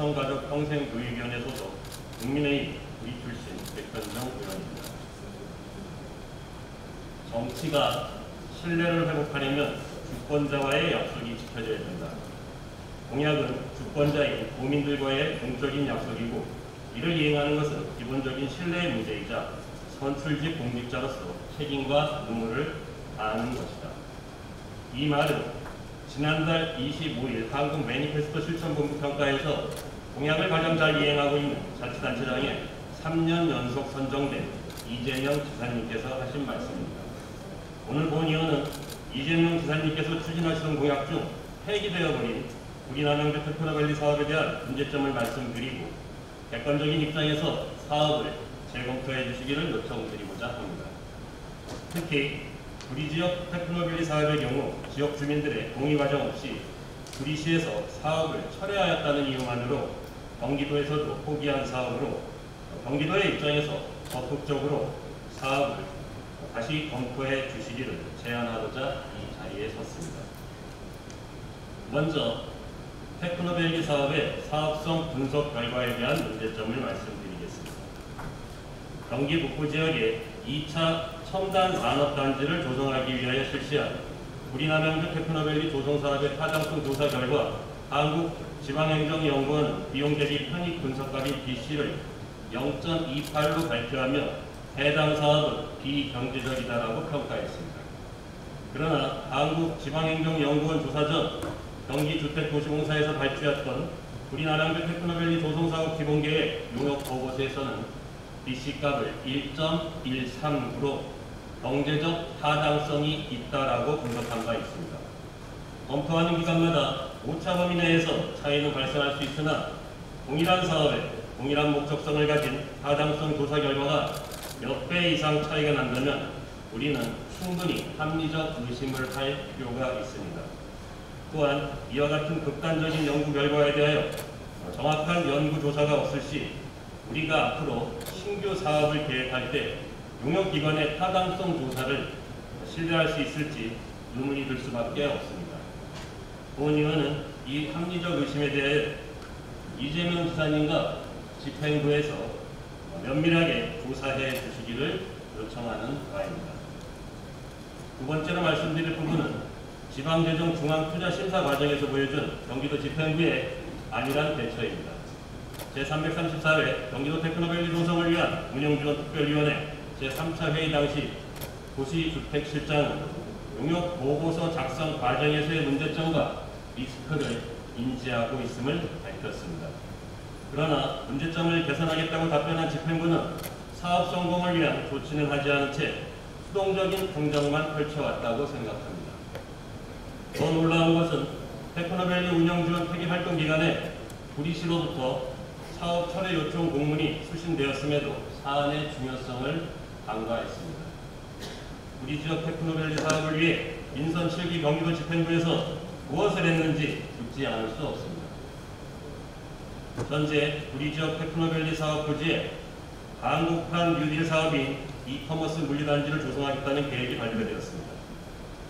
여성가족 평생교육위원회 소속 국민의힘 우리 출신 백현정 의원입니다. 정치가 신뢰를 회복하려면 주권자와의 약속이 지켜져야 된다. 공약은 주권자인 국민들과의 공적인 약속이고 이를 이행하는 것은 기본적인 신뢰의 문제이자 선출직 공직자로서 책임과 의무를 다하는 것이다. 이 말은 지난달 25일 한국 매니페스토 실천본부 평가에서 공약을 가장 잘 이행하고 있는 자치단체장에 3년 연속 선정된 이재명 지사님께서 하신 말씀입니다. 오늘 본 의원은 이재명 지사님께서 추진하시던 공약 중 폐기되어버린 구리남양주 테크노밸리 사업에 대한 문제점을 말씀드리고 객관적인 입장에서 사업을 재검토해 주시기를 요청드리고자 합니다. 특히 구리 지역 테크노밸리 사업의 경우 지역 주민들의 동의 과정 없이 구리시에서 사업을 철회하였다는 이유만으로 경기도에서도 포기한 사업으로 경기도의 입장에서 적극적으로 사업을 다시 검토해 주시기를 제안하고자 이 자리에 섰습니다. 먼저 테크노밸리 사업의 사업성 분석 결과에 대한 문제점을 말씀드리겠습니다. 경기 북부 지역에 2차 첨단 산업단지를 조성하기 위하여 실시한 우리남양주 테크노밸리 조성사업의 타당성 조사 결과 한국지방행정연구원은 비용 대비 편익 분석값인 BC를 0.28로 발표하며 해당 사업은 비경제적이다라고 평가했습니다. 그러나 한국지방행정연구원 조사 전 경기주택도시공사에서 발표했던 우리나라항주 테크노밸리 조성사업 기본계획 용역 보고서에서는 BC값을 1.13으로 경제적 타당성이 있다라고 분석한 바 있습니다. 검토하는 기관마다 오차 범위 내에서 차이는 발생할 수 있으나 동일한 사업에 동일한 목적성을 가진 타당성 조사 결과가 몇 배 이상 차이가 난다면 우리는 충분히 합리적 의심을 할 필요가 있습니다. 또한 이와 같은 극단적인 연구 결과에 대하여 정확한 연구 조사가 없을 시 우리가 앞으로 신규 사업을 계획할 때 용역기관의 타당성 조사를 신뢰할 수 있을지 의문이 들 수밖에 없습니다. 본 의원은 이 합리적 의심에 대해 이재명 지사님과 집행부에서 면밀하게 조사해 주시기를 요청하는 바입니다. 두 번째로 말씀드릴 부분은 지방재정 중앙투자심사 과정에서 보여준 경기도 집행부의 안일한 대처입니다. 제334회 경기도 테크노밸리 조성을 위한 운영지원 특별위원회 제3차 회의 당시 도시주택실장은 용역 보고서 작성 과정에서의 문제점과 리스크를 인지하고 있음을 밝혔습니다. 그러나 문제점을 개선하겠다고 답변한 집행부는 사업 성공을 위한 조치는 하지 않은 채 수동적인 행정만 펼쳐왔다고 생각합니다. 더 놀라운 것은 테크노밸리 운영지원 폐기 활동 기간에 구리시로부터 사업 철회 요청 공문이 수신되었음에도 사안의 중요성을 간과했습니다. 우리 지역 테크노밸리 사업을 위해 민선 7기 경기도 집행부에서 무엇을 했는지 묻지 않을 수 없습니다. 현재 우리 지역 테크노밸리 사업 부지에 한국판 뉴딜 사업인 이커머스 물리단지를 조성하겠다는 계획이 발표되었습니다.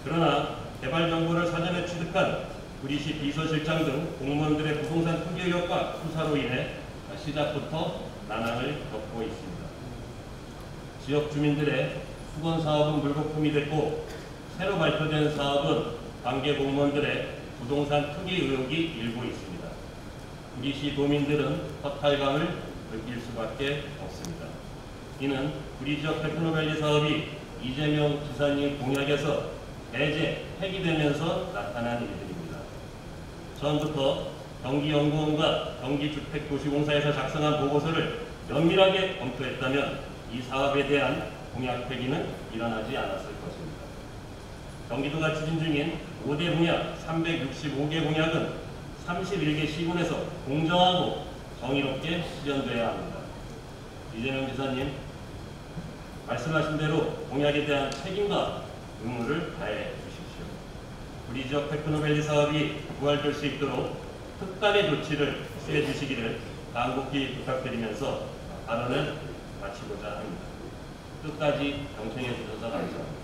그러나 개발 정보를 사전에 취득한 우리시 비서실장 등 공무원들의 부동산 투기 의혹과 수사로 인해 시작부터 난항을 겪고 있습니다. 지역 주민들의 수건 사업은 물거품이 됐고 새로 발표된 사업은 관계 공무원들의 부동산 투기 의혹이 일고 있습니다. 우리시 도민들은 허탈감을 느낄 수밖에 없습니다. 이는 우리 지역 테크노밸리 사업이 이재명 지사님 공약에서 배제, 폐기되면서 나타난 일들입니다. 처음부터 경기연구원과 경기주택도시공사에서 작성한 보고서를 면밀하게 검토했다면 이 사업에 대한 공약 폐기는 일어나지 않았을 것입니다. 경기도가 추진 중인 5대 공약 365개 공약은 31개 시군에서 공정하고 정의롭게 실현돼야 합니다. 이재명 지사님, 말씀하신 대로 공약에 대한 책임과 의무를 다해 주십시오. 우리 지역 테크노밸리 사업이 부활될 수 있도록 특단의 조치를 취해 주시기를 당국히 부탁드리면서 발언을 마치고자 합니다. 끝까지 경청해 주셔서 감사합니다.